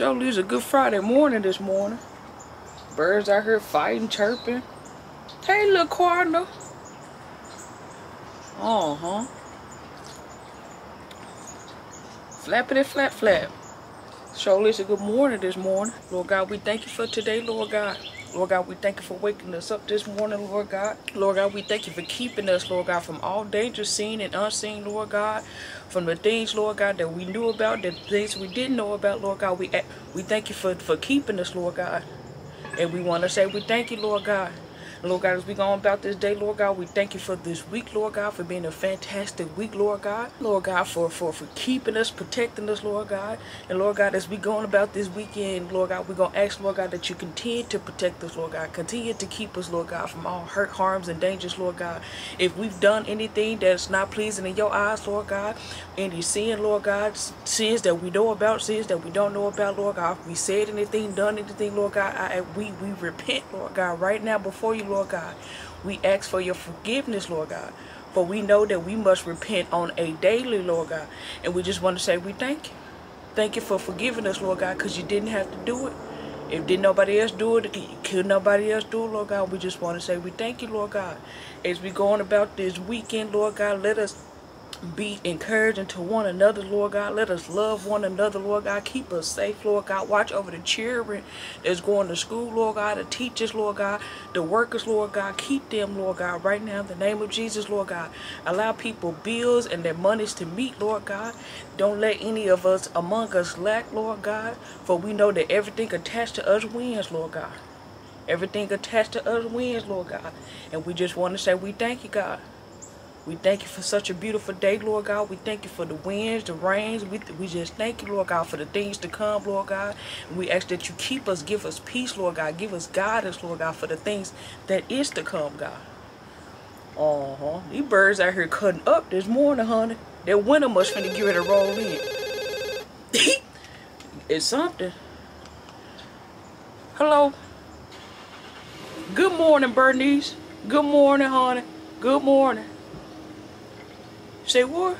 Surely it's a good Friday morning this morning. Birds out here fighting, chirping. Hey, little cardinal. Uh-huh. Flappity flap flap. Surely it's a good morning this morning. Lord God, we thank you for today, Lord God. Lord God, we thank you for waking us up this morning, Lord God. Lord God, we thank you for keeping us, Lord God, from all danger seen and unseen, Lord God. From the things, Lord God, that we knew about, the things we didn't know about, Lord God. We we thank you for, for keeping us, Lord God. And we want to say we thank you, Lord God. Lord God, as we go on about this day, Lord God, we thank you for this week, Lord God, for being a fantastic week, Lord God. Lord God, for, for, for keeping us, protecting us, Lord God. And Lord God, as we go on about this weekend, Lord God, we're going to ask, Lord God, that you continue to protect us, Lord God. Continue to keep us, Lord God, from all hurt, harms, and dangers, Lord God. If we've done anything that's not pleasing in your eyes, Lord God, any sin, Lord God, sins that we know about, sins that we don't know about, Lord God, if we said anything, done anything, Lord God, I, we, we repent, Lord God, right now before you, Lord God. We ask for your forgiveness, Lord God. For we know that we must repent on a daily, Lord God. And we just want to say we thank you. Thank you for forgiving us, Lord God, because you didn't have to do it. If didn't nobody else do it, could nobody else do it, Lord God, we just want to say we thank you, Lord God. As we go on about this weekend, Lord God, let us be encouraging to one another, Lord God. Let us love one another, Lord God. Keep us safe, Lord God. Watch over the children that's going to school, Lord God. The teachers, Lord God. The workers, Lord God. Keep them, Lord God, right now in the name of Jesus, Lord God. Allow people bills and their monies to meet, Lord God. Don't let any of us among us lack, Lord God. For we know that everything attached to us wins, Lord God. Everything attached to us wins, Lord God. And we just want to say we thank you, God. We thank you for such a beautiful day, Lord God. We thank you for the winds, the rains. We, we just thank you, Lord God, for the things to come, Lord God. We ask that you keep us, give us peace, Lord God. Give us guidance, Lord God, for the things that is to come, God. Uh-huh. These birds out here cutting up this morning, honey. That winter must finna get ready to roll in. it's something. Hello. Good morning, Bernice. Good morning, honey. Good morning. Say what?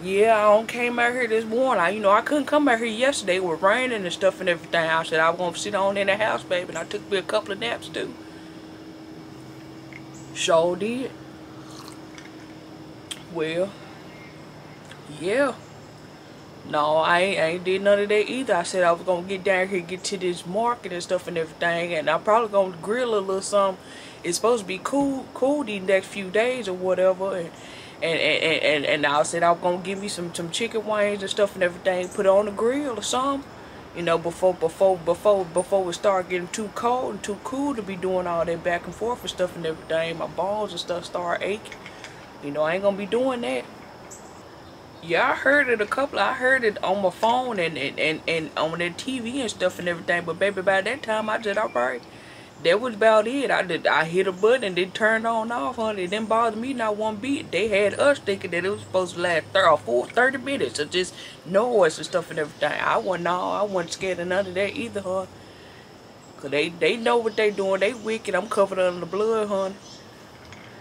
Yeah, I came out here this morning. I, you know, I couldn't come out here yesterday with raining and stuff and everything. I said I was gonna sit on in the house, baby, and I took me a couple of naps too. Sure did. Well, yeah. No, I ain't, I ain't did none of that either. I said I was gonna get down here, get to this market and stuff and everything, and I'm probably gonna grill a little something. It's supposed to be cool, cool these next few days or whatever, and and and and, and I said I was gonna give me some some chicken wings and stuff and everything, put it on the grill or something. You know, before before before before it start getting too cold and too cool to be doing all that back and forth and stuff and everything. My balls and stuff start aching. You know, I ain't gonna be doing that. Yeah, I heard it a couple. I heard it on my phone and and, and, and on the TV and stuff and everything. But baby, by that time, I said, right that was about it. I did I hit a button and it turned on off, honey. It didn't bother me not one bit. They had us thinking that it was supposed to last 30 or 4, 30 minutes of just noise and stuff and everything. I wasn't all I wasn't scared of none of that either, huh? Cause they, they know what they doing. They wicked. I'm covered under the blood, honey.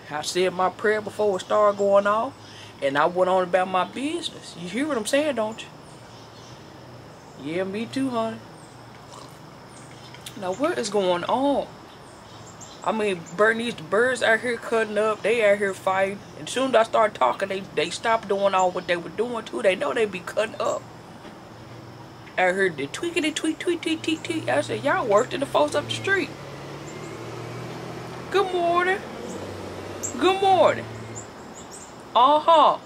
I said my prayer before it started going off. And I went on about my business. You hear what I'm saying, don't you? Yeah, me too, honey. Now what is going on? I mean, Bernice, the birds out here cutting up. They out here fighting. And soon as I start talking, they, they stop doing all what they were doing too. They know they be cutting up. I heard the tweakity tweet tweet tweet tweet tweet. I said, y'all worked in the folks up the street. Good morning. Good morning. Uh-huh.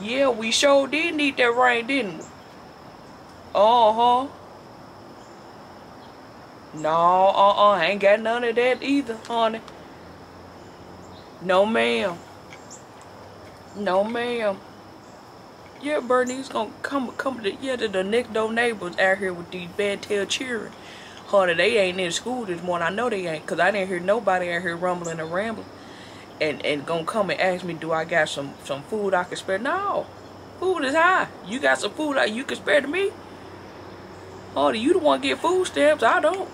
Yeah, we sure did need that rain, didn't we? Uh-huh. No, uh-uh, I ain't got none of that either, honey. No, ma'am. No, ma'am. Yeah, Bernie's gonna come, come to, yeah, to the next door neighbors out here with these bad tail cheering. Honey, they ain't in school this morning. I know they ain't, because I didn't hear nobody out here rumbling and rambling. And, and gonna come and ask me, do I got some, some food I can spare? No. Food is high. You got some food that you can spare to me? Oh, you the one get food stamps. I don't.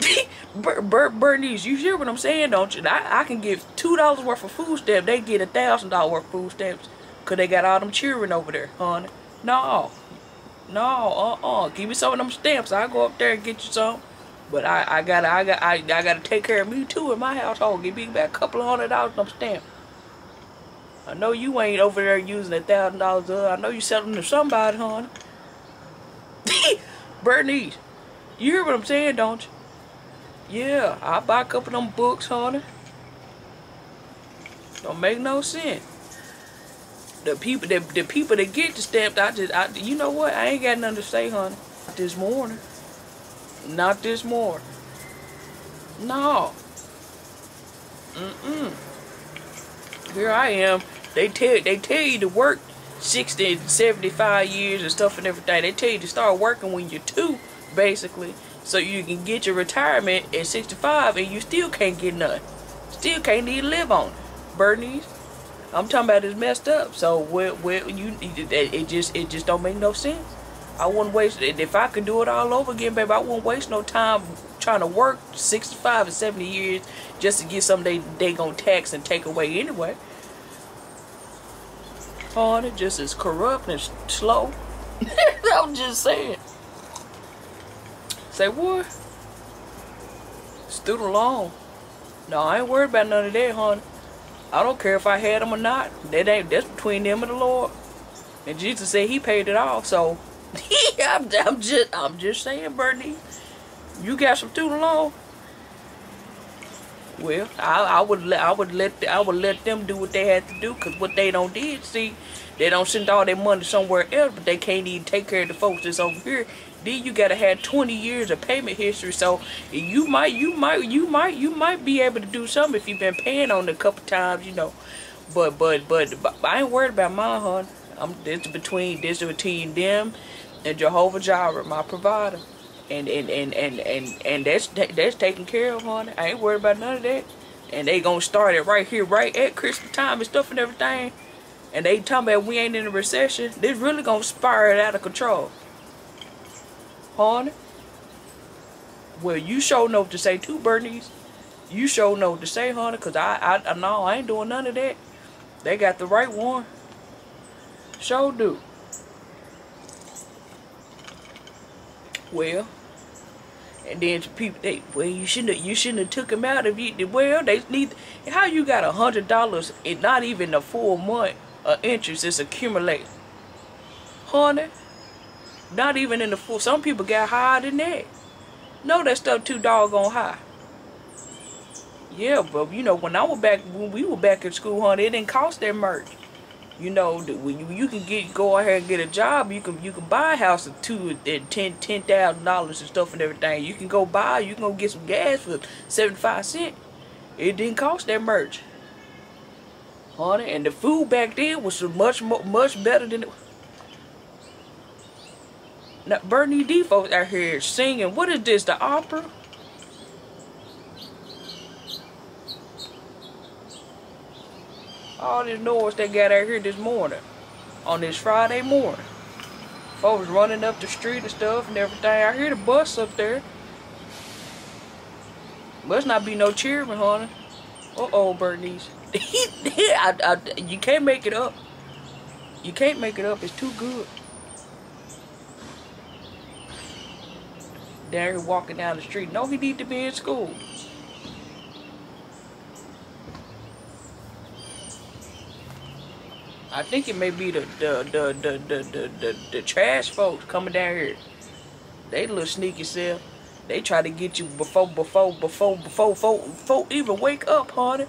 Ber Ber Bernice, you hear what I'm saying, don't you? I, I can give two dollars worth of food stamps. They get a thousand dollar worth of food stamps, cause they got all them children over there, honey. No, no, uh-uh. Give me some of them stamps. I'll go up there and get you some. But I, I gotta, I got, I, I gotta take care of me too in my household. Give me back a couple of hundred dollars on stamps. I know you ain't over there using a thousand dollars. I know you selling to somebody, honey. Bernice, you hear what I'm saying, don't you? Yeah, I buy a couple of them books, honey. Don't make no sense. The people, the, the people that get the stamps, I just, I, you know what? I ain't got nothing to say, honey. Not This morning. Not this morning. No. Mm-mm. Here I am. They tell they tell you to work 60, 75 years and stuff and everything. They tell you to start working when you're two, basically so you can get your retirement at 65 and you still can't get none. Still can't even live on it. Bernice, I'm talking about it's messed up. So where, where you it just it just don't make no sense. I wouldn't waste. If I could do it all over again, baby, I wouldn't waste no time trying to work 65 and 70 years just to get something they, they gonna tax and take away anyway. It just as corrupt and slow. I'm just saying. Say what? Student loan. No, I ain't worried about none of that, honey. I don't care if I had them or not. That ain't that's between them and the Lord. And Jesus said He paid it off. So, I'm, I'm just I'm just saying, Bernie. You got some student loan. Well, I, I would let I would let I would let them do what they had to do, cause what they don't did, see, they don't send all their money somewhere else, but they can't even take care of the folks that's over here. Then you gotta have 20 years of payment history so you might you might you might you might be able to do something if you've been paying on it a couple times you know. But but but, but I ain't worried about my hon I'm this between this between them and Jehovah Jireh my provider and and and and and, and that's that's taken care of honey I ain't worried about none of that and they gonna start it right here right at Christmas time and stuff and everything and they talking about we ain't in a recession this really gonna spiral out of control honey. Well, you sure know to say too, Bernice. You sure know to say, honey, because I, I, I, no, I ain't doing none of that. They got the right one. Sure do. Well, and then people, they, well, you shouldn't have, you shouldn't have took him out if you, well, they need, how you got a hundred dollars and not even a full month of interest is accumulating? Honey, not even in the full. Some people got higher than that. No, that stuff too doggone high. Yeah, but you know, when I was back, when we were back in school, honey, it didn't cost that much. You know, when you, you can get go ahead and get a job, you can you can buy a house at two at ten ten thousand dollars and stuff and everything. You can go buy, you can go get some gas for seventy five cent. It didn't cost that much, honey. And the food back then was much much better than it. Now, Bernie Defoe out here singing. What is this, the opera? All this noise they got out here this morning. On this Friday morning. Folks running up the street and stuff and everything. I hear the bus up there. Must not be no cheering, honey. Uh-oh, Bernice. I, I, you can't make it up. You can't make it up. It's too good. down walking down the street. No, he need to be in school. I think it may be the the the the the the, the, the trash folks coming down here. They little sneaky self. They try to get you before before before before before, before even wake up, honey.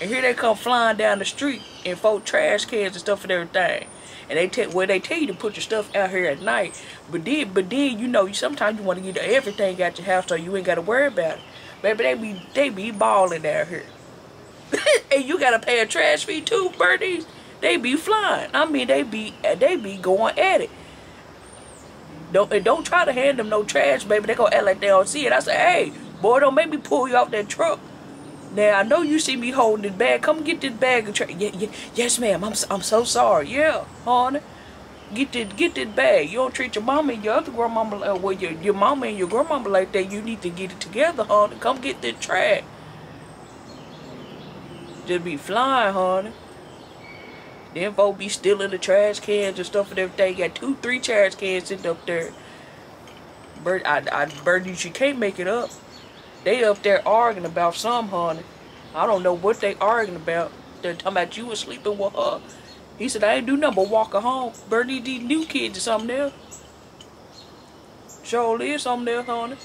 And here they come flying down the street in four trash cans and stuff and everything and they tell well they tell you to put your stuff out here at night but then but then you know you sometimes you want to get everything out your house so you ain't got to worry about it baby they be they be balling out here and you gotta pay a trash fee too birdies they be flying i mean they be they be going at it don't and don't try to hand them no trash baby they gonna act like they don't see it i say hey boy don't make me pull you off that truck now I know you see me holding this bag. Come get this bag of trash. Yeah, yeah, yes, ma'am. I'm I'm so sorry. Yeah, honey. Get this, get this bag. You don't treat your mama and your other grandmama, uh, well, your, your mama and your grandmama like that. You need to get it together, honey. Come get this trash. Just be flying, honey. Then folks be stealing the trash cans and stuff and everything. Got two, three trash cans sitting up there. Bird, I, I, bird, you can't make it up. They up there arguing about some, honey. I don't know what they arguing about. They're talking about you was sleeping with her. He said, I ain't do nothing but walk her home. Bernie, these new kids or something there. Sure is something there, honey.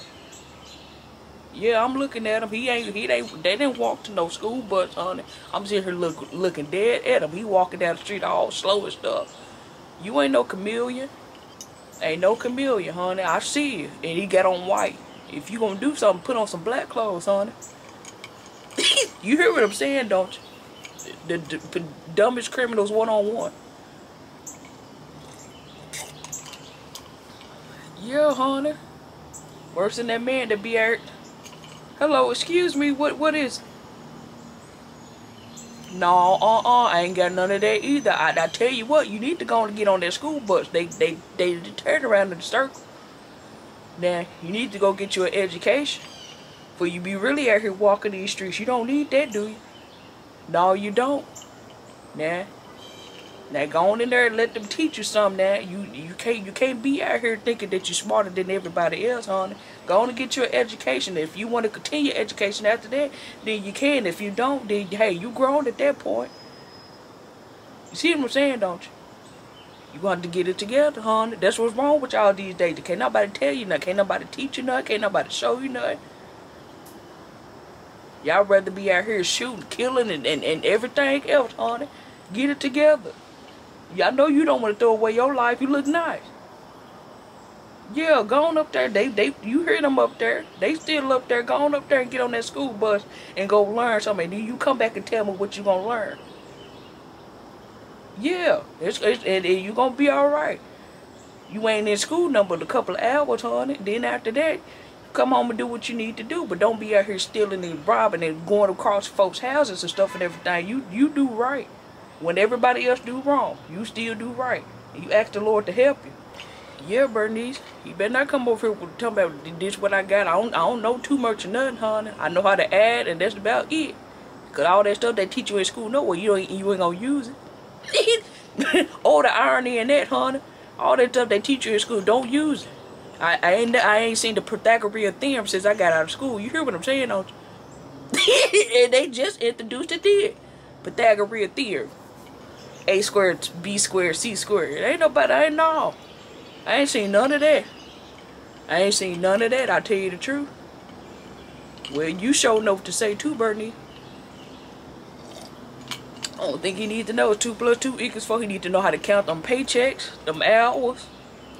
Yeah, I'm looking at him. He ain't, he ain't, they didn't walk to no school bus, honey. I'm sitting here look, looking dead at him. He walking down the street all slow and stuff. You ain't no chameleon. Ain't no chameleon, honey. I see you. And he got on white. If you gonna do something, put on some black clothes, honey. you hear what I'm saying, don't you? The, the, the dumbest criminals one-on-one. Yeah, honey. Worse than that man to be out. Hello, excuse me, what what is no, uh-uh, I ain't got none of that either. I, I tell you what, you need to go and get on that school bus. They they they turn around in the circle. Now, you need to go get you an education. For you be really out here walking these streets. You don't need that, do you? No, you don't. Now, now go on in there and let them teach you something now. You you can't you can't be out here thinking that you're smarter than everybody else, honey. Go on and get your education. If you want to continue education after that, then you can. If you don't, then hey, you grown at that point. You see what I'm saying, don't you? You want to get it together, honey. That's what's wrong with y'all these days. Can't nobody tell you nothing. Can't nobody teach you nothing. Can't nobody show you nothing. Y'all rather be out here shooting, killing, and, and, and everything else, honey. Get it together. Y'all know you don't want to throw away your life. You look nice. Yeah, going up there. They they you hear them up there. They still up there. Going up there and get on that school bus and go learn something. then you come back and tell me what you gonna learn. Yeah, it's, it's and, and you gonna be all right. You ain't in school number a couple of hours, honey. Then after that, come home and do what you need to do. But don't be out here stealing and robbing and going across folks' houses and stuff and everything. You you do right. When everybody else do wrong, you still do right. You ask the Lord to help you. Yeah, Bernice, you better not come over here with talking about this what I got. I don't I don't know too much of nothing, honey. I know how to add and that's about it. Cause all that stuff they teach you in school, no you ain't you ain't gonna use it. oh, the irony in that, honey. All that stuff they teach you in school, don't use it. I, I ain't I ain't seen the Pythagorean theorem since I got out of school. You hear what I'm saying, don't you? and they just introduced it there. Pythagorean theorem. A squared, B squared, C squared. Ain't nobody, I ain't know. I ain't seen none of that. I ain't seen none of that, I tell you the truth. Well, you show what to say too, Bernie. I don't think he needs to know 2 plus 2 equals 4. He need to know how to count them paychecks, them hours.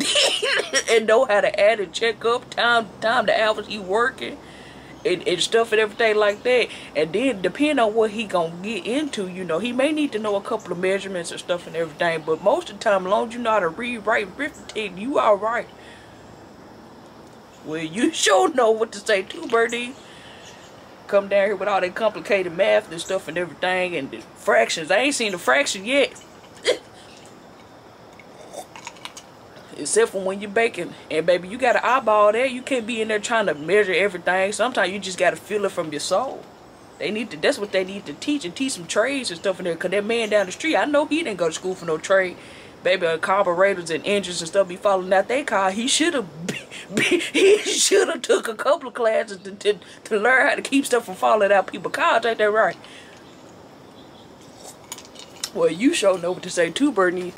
and know how to add and check up time time the hours he working and, and stuff and everything like that. And then depending on what he gonna get into, you know, he may need to know a couple of measurements and stuff and everything. But most of the time, as long as you know how to read, write, arithmetic, you all right. Well, you sure know what to say too, Birdie. Come down here with all that complicated math and stuff and everything and the fractions. I ain't seen the fraction yet. Except for when you're baking. And baby, you got to eyeball that. You can't be in there trying to measure everything. Sometimes you just got to feel it from your soul. They need to. That's what they need to teach and teach some trades and stuff in there. Cause that man down the street, I know he didn't go to school for no trade. Baby, uh, carburetors and engines and stuff be falling out their car. He should have. He should have took a couple of classes to, to to learn how to keep stuff from falling out people's cars. Ain't that right? Well, you sure know what to say too, Bernie.